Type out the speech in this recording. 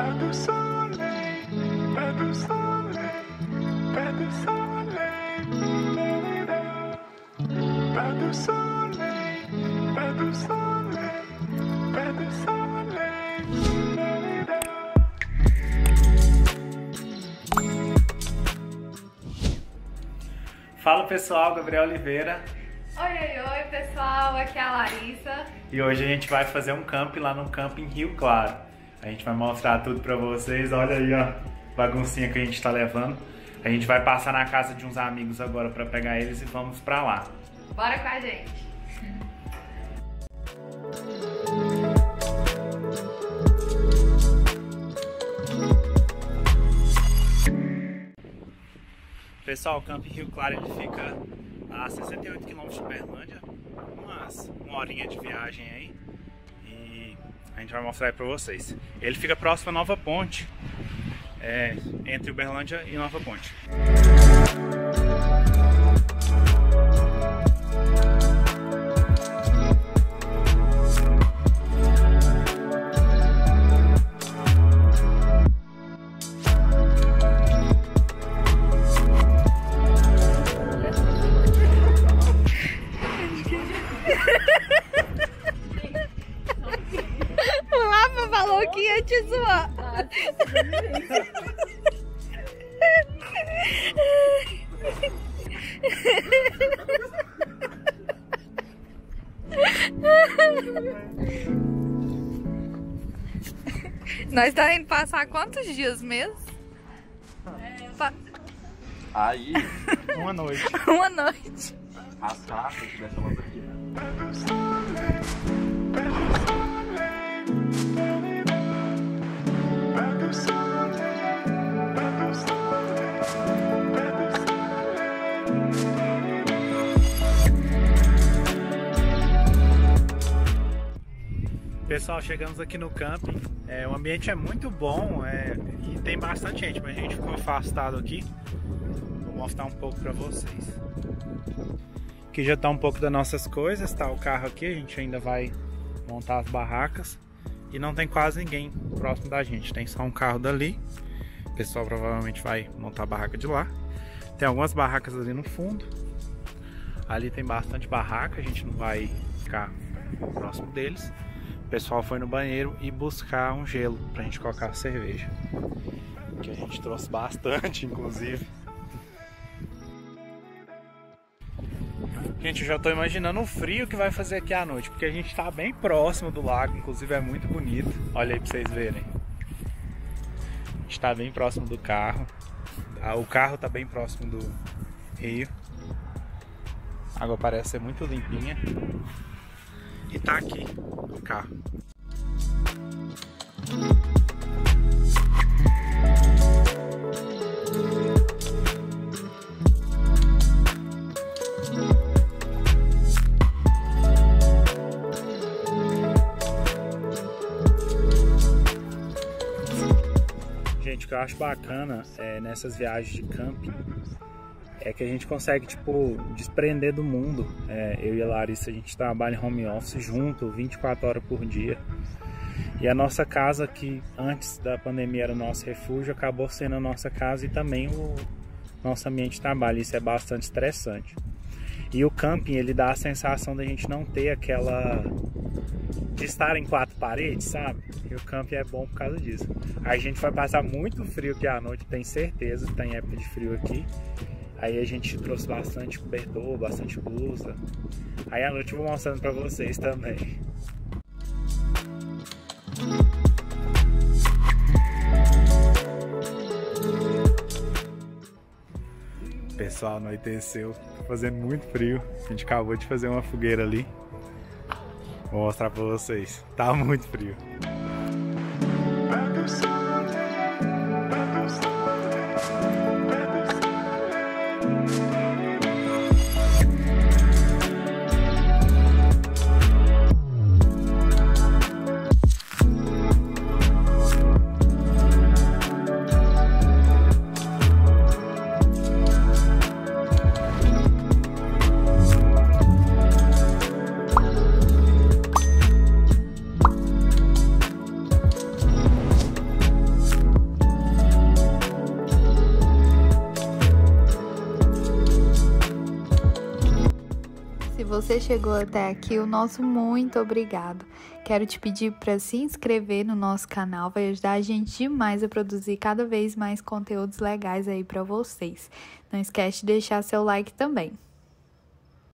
Soleil, soleil, pas de soleil. Pas de soleil, pas de soleil, pas de soleil. Fala pessoal, Gabriel Oliveira. Oi, oi, oi, pessoal, aqui é a Larissa. E hoje a gente vai fazer um camp lá no camping Rio Claro. A gente vai mostrar tudo pra vocês. Olha aí, ó, baguncinha que a gente tá levando. A gente vai passar na casa de uns amigos agora pra pegar eles e vamos pra lá. Bora com a gente. Pessoal, o Camp Rio Claro ele fica a 68 km de Uberlândia, umas, uma horinha de viagem aí. A gente vai mostrar aí pra vocês. Ele fica próximo à Nova Ponte, é, entre Uberlândia e Nova Ponte. O Nós tá indo passar quantos dias mesmo? Pa- Aí, Uma noite. Uma noite. as caixas dessas aqui. Pessoal, chegamos aqui no camping. É, o ambiente é muito bom é, e tem bastante gente, mas a gente ficou afastado aqui. Vou mostrar um pouco para vocês. Aqui já tá um pouco das nossas coisas, tá o carro aqui, a gente ainda vai montar as barracas. E não tem quase ninguém próximo da gente, tem só um carro dali. O pessoal provavelmente vai montar a barraca de lá. Tem algumas barracas ali no fundo. Ali tem bastante barraca, a gente não vai ficar próximo deles. O pessoal foi no banheiro e buscar um gelo pra gente colocar a cerveja. Que a gente trouxe bastante, inclusive. Gente, eu já tô imaginando o frio que vai fazer aqui à noite, porque a gente tá bem próximo do lago, inclusive é muito bonito. Olha aí pra vocês verem. A gente tá bem próximo do carro. Ah, O carro tá bem próximo do rio. A água parece ser muito limpinha. E tá aqui o carro. Que eu acho bacana é, nessas viagens de camping é que a gente consegue, tipo, desprender do mundo. É, eu e a Larissa, a gente trabalha em home office junto, 24 horas por dia. E a nossa casa, que antes da pandemia era o nosso refúgio, acabou sendo a nossa casa e também o nosso ambiente de trabalho. Isso é bastante estressante. E o camping, ele dá a sensação da gente não ter aquela. De estar em quatro paredes, sabe? E o camping é bom por causa disso. A gente vai passar muito frio aqui à noite, tenho certeza, tem época de frio aqui. Aí a gente trouxe bastante cobertor, bastante blusa. Aí à noite eu vou mostrando pra vocês também. Pessoal, anoiteceu, tá fazendo muito frio. A gente acabou de fazer uma fogueira ali. Vou mostrar pra vocês. Tá muito frio. Você chegou até aqui, o nosso muito obrigado. Quero te pedir para se inscrever no nosso canal, vai ajudar a gente demais a produzir cada vez mais conteúdos legais aí para vocês. Não esquece de deixar seu like também.